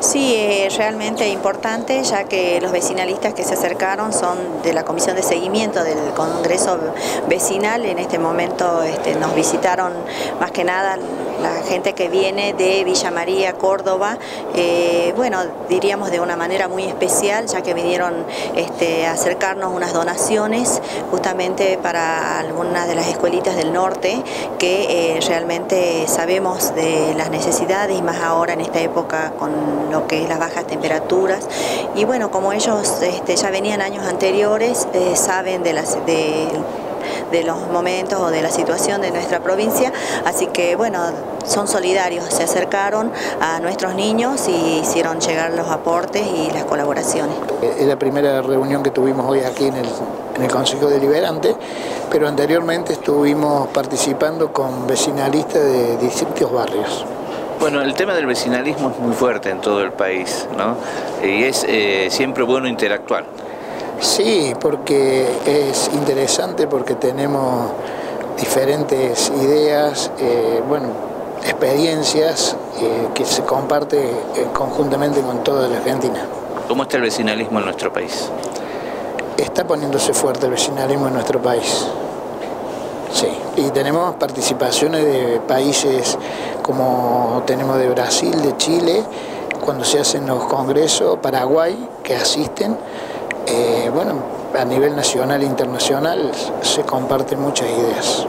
Sí, eh, realmente importante, ya que los vecinalistas que se acercaron son de la Comisión de Seguimiento del Congreso Vecinal. En este momento este, nos visitaron más que nada la gente que viene de Villa María, Córdoba, eh, bueno, diríamos de una manera muy especial, ya que vinieron este, a acercarnos unas donaciones justamente para algunas de las escuelitas del norte, que eh, realmente sabemos de las necesidades y más ahora en esta época con lo que es las bajas temperaturas. Y bueno, como ellos este, ya venían años anteriores, eh, saben de las... De, de los momentos o de la situación de nuestra provincia, así que bueno, son solidarios, se acercaron a nuestros niños y hicieron llegar los aportes y las colaboraciones. Es la primera reunión que tuvimos hoy aquí en el, en el Consejo Deliberante, pero anteriormente estuvimos participando con vecinalistas de distintos barrios. Bueno, el tema del vecinalismo es muy fuerte en todo el país, ¿no? Y es eh, siempre bueno interactuar. Sí, porque es interesante porque tenemos diferentes ideas, eh, bueno, experiencias eh, que se comparte eh, conjuntamente con toda la Argentina. ¿Cómo está el vecinalismo en nuestro país? Está poniéndose fuerte el vecinalismo en nuestro país. Sí, y tenemos participaciones de países como tenemos de Brasil, de Chile, cuando se hacen los congresos, Paraguay, que asisten, eh, bueno, a nivel nacional e internacional se comparten muchas ideas.